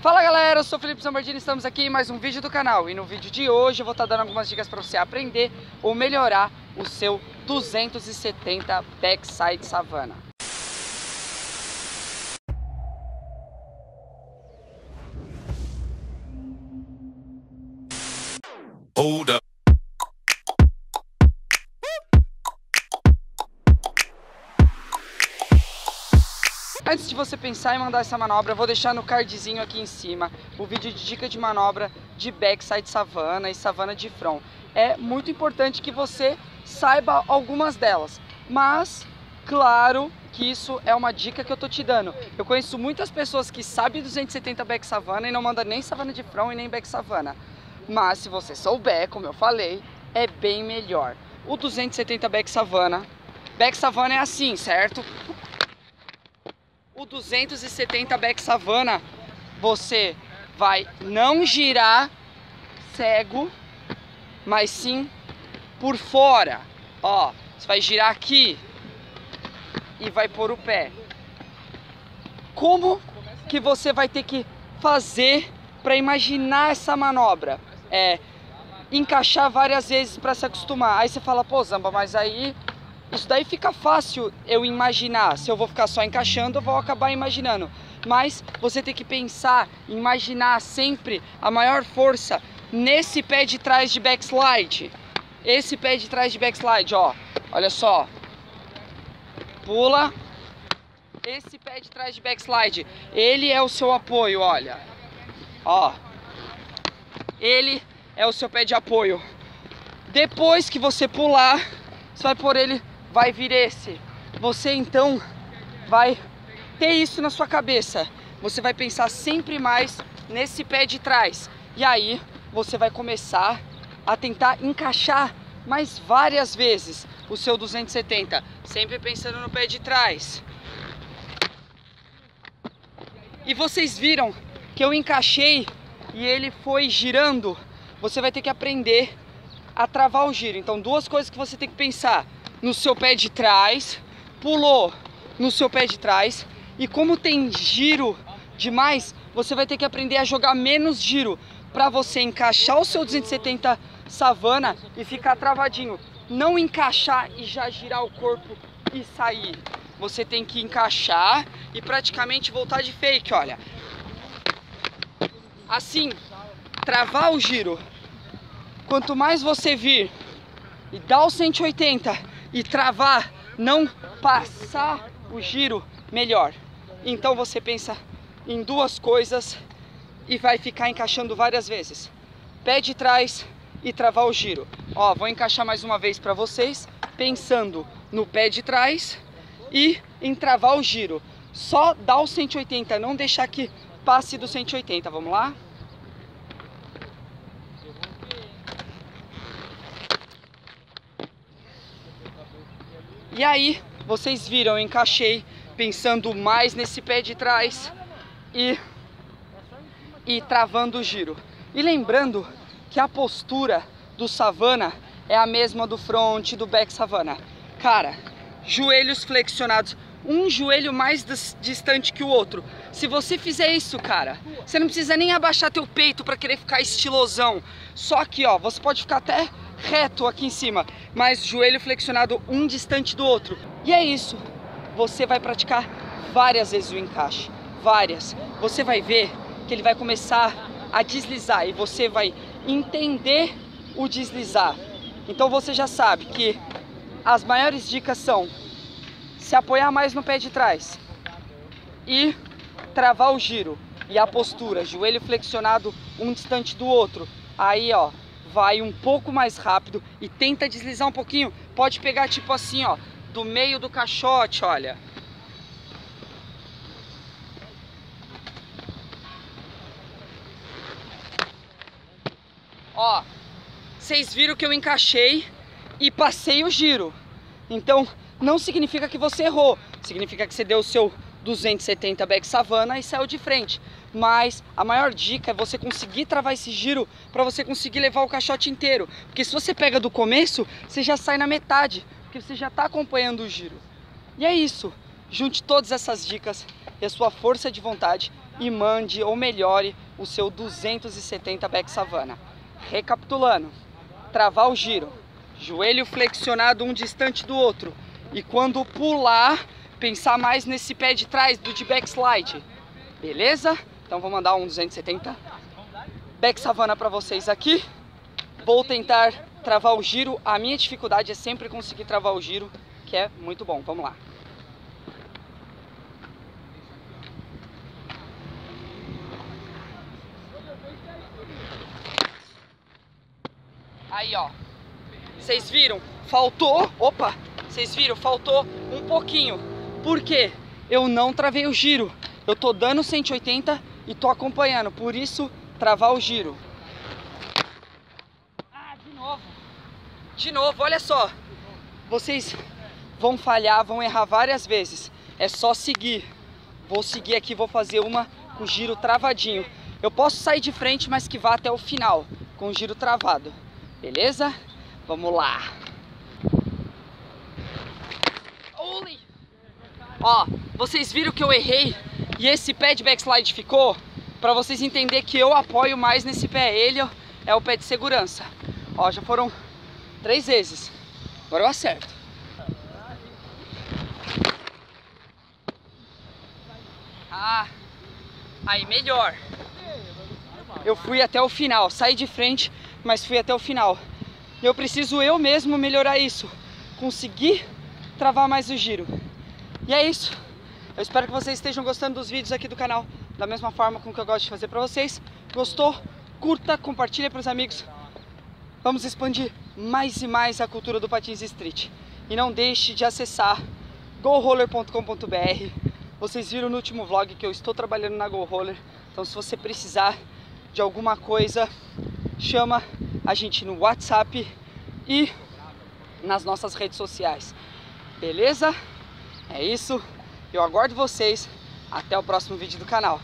Fala galera, eu sou Felipe Sambardini, estamos aqui em mais um vídeo do canal e no vídeo de hoje eu vou estar dando algumas dicas para você aprender ou melhorar o seu 270 Backside Savana. Hold up. Antes de você pensar em mandar essa manobra, eu vou deixar no cardzinho aqui em cima o vídeo de dica de manobra de backside savana e savana de front. É muito importante que você saiba algumas delas, mas claro que isso é uma dica que eu tô te dando. Eu conheço muitas pessoas que sabem 270 back savana e não mandam nem savana de front e nem back savana. Mas se você souber, como eu falei, é bem melhor. O 270 back savana, back savana é assim, certo? O 270 Back Savana, você vai não girar cego, mas sim por fora. Ó, você vai girar aqui e vai pôr o pé. Como que você vai ter que fazer para imaginar essa manobra? É encaixar várias vezes para se acostumar. Aí você fala, pô, Zamba, mas aí isso daí fica fácil eu imaginar. Se eu vou ficar só encaixando, eu vou acabar imaginando. Mas você tem que pensar, imaginar sempre a maior força nesse pé de trás de backslide. Esse pé de trás de backslide, ó. Olha só. Pula. Esse pé de trás de backslide. Ele é o seu apoio, olha. Ó. Ele é o seu pé de apoio. Depois que você pular, você vai pôr ele vai vir esse. Você então vai ter isso na sua cabeça. Você vai pensar sempre mais nesse pé de trás. E aí você vai começar a tentar encaixar mais várias vezes o seu 270, sempre pensando no pé de trás. E vocês viram que eu encaixei e ele foi girando. Você vai ter que aprender a travar o giro. Então, duas coisas que você tem que pensar no seu pé de trás, pulou no seu pé de trás e como tem giro demais, você vai ter que aprender a jogar menos giro para você encaixar o seu 270 savana e ficar travadinho. Não encaixar e já girar o corpo e sair. Você tem que encaixar e praticamente voltar de fake, olha. Assim, travar o giro. Quanto mais você vir e dar o 180 e travar, não passar o giro melhor. Então você pensa em duas coisas e vai ficar encaixando várias vezes. Pé de trás e travar o giro. Ó, vou encaixar mais uma vez para vocês, pensando no pé de trás e em travar o giro. Só dá o 180, não deixar que passe do 180. Vamos lá? E aí, vocês viram, eu encaixei pensando mais nesse pé de trás e, e travando o giro. E lembrando que a postura do savana é a mesma do front do back savana. Cara, joelhos flexionados, um joelho mais distante que o outro. Se você fizer isso, cara, você não precisa nem abaixar teu peito para querer ficar estilosão. Só que, ó, você pode ficar até reto aqui em cima, mas joelho flexionado um distante do outro. E é isso. Você vai praticar várias vezes o encaixe, várias. Você vai ver que ele vai começar a deslizar e você vai entender o deslizar. Então você já sabe que as maiores dicas são se apoiar mais no pé de trás e travar o giro e a postura, joelho flexionado um distante do outro. Aí, ó, vai um pouco mais rápido e tenta deslizar um pouquinho. Pode pegar tipo assim, ó, do meio do caixote, olha. Ó, vocês viram que eu encaixei e passei o giro. Então, não significa que você errou, significa que você deu o seu 270 back savana e saiu de frente mas a maior dica é você conseguir travar esse giro para você conseguir levar o caixote inteiro. Porque se você pega do começo, você já sai na metade, porque você já está acompanhando o giro. E é isso. Junte todas essas dicas e a sua força de vontade e mande ou melhore o seu 270 back savana. Recapitulando, travar o giro, joelho flexionado um distante do outro e quando pular, pensar mais nesse pé de trás do de backslide. Beleza? Então vou mandar um 270 back savana para vocês aqui. Vou tentar travar o giro. A minha dificuldade é sempre conseguir travar o giro, que é muito bom. Vamos lá. Aí, ó. Vocês viram? Faltou. Opa! Vocês viram? Faltou um pouquinho. Por quê? Eu não travei o giro. Eu tô dando 180 e tô acompanhando. Por isso, travar o giro. Ah, de novo. De novo, olha só. Vocês vão falhar, vão errar várias vezes. É só seguir. Vou seguir aqui, vou fazer uma com giro travadinho. Eu posso sair de frente, mas que vá até o final, com o giro travado. Beleza? Vamos lá. Ó, vocês viram que eu errei e esse pé de backslide ficou? Para vocês entenderem que eu apoio mais nesse pé. Ele é o pé de segurança. Ó, já foram três vezes. Agora eu acerto. Ah, aí melhor. Eu fui até o final, saí de frente, mas fui até o final. Eu preciso eu mesmo melhorar isso, conseguir travar mais o giro. E é isso. Eu espero que vocês estejam gostando dos vídeos aqui do canal, da mesma forma com que eu gosto de fazer para vocês. Gostou? Curta, compartilha para os amigos. Vamos expandir mais e mais a cultura do patins street. E não deixe de acessar goroller.com.br. Vocês viram no último vlog que eu estou trabalhando na Go Roller. Então se você precisar de alguma coisa, chama a gente no WhatsApp e nas nossas redes sociais. Beleza? É isso. Eu aguardo vocês. Até o próximo vídeo do canal.